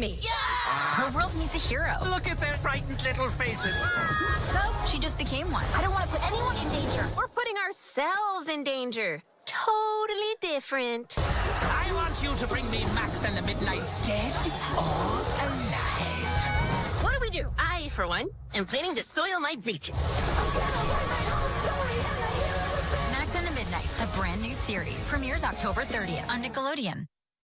me. Her world needs a hero. Look at their frightened little faces. So she just became one. I don't want to put anyone in danger. We're putting ourselves in danger. Totally different. I want you to bring me Max and the Midnights Dead or alive. What do we do? I, for one, am planning to soil my breeches. Max and the Midnights, a brand new series, premieres October 30th on Nickelodeon.